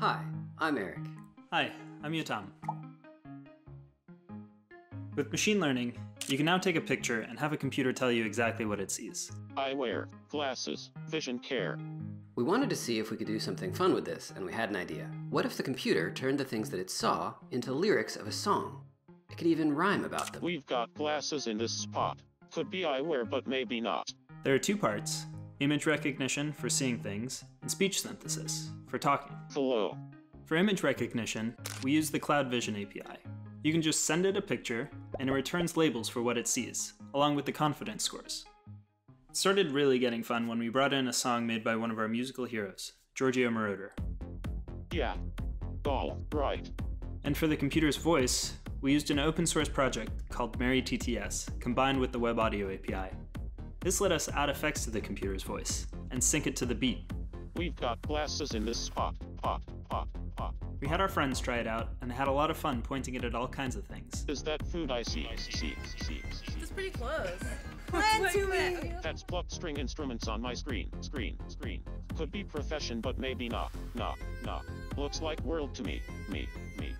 Hi, I'm Eric. Hi, I'm Yotam. With machine learning, you can now take a picture and have a computer tell you exactly what it sees. I wear glasses, vision care. We wanted to see if we could do something fun with this, and we had an idea. What if the computer turned the things that it saw into lyrics of a song? It could even rhyme about them. We've got glasses in this spot. Could be eyewear, but maybe not. There are two parts image recognition for seeing things, and speech synthesis for talking. Hello. For image recognition, we use the Cloud Vision API. You can just send it a picture, and it returns labels for what it sees, along with the confidence scores. It started really getting fun when we brought in a song made by one of our musical heroes, Giorgio Moroder. Yeah. All right. And for the computer's voice, we used an open source project called MaryTTS combined with the Web Audio API. This let us add effects to the computer's voice and sync it to the beat. We've got glasses in this spot. Pot, pot, pot. We had our friends try it out and had a lot of fun pointing it at all kinds of things. Is that food I see? See, see, see. That's pretty close. Plan to me. That's plucked string instruments on my screen. Screen, screen. Could be profession, but maybe not. Not, not. Looks like world to me. Me, me.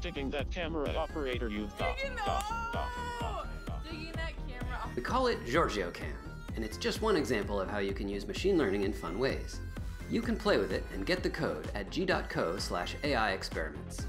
Digging that camera operator you've got. Digging got, got, got, got. We call it Giorgio Cam, and it's just one example of how you can use machine learning in fun ways. You can play with it and get the code at g.co slash AI experiments.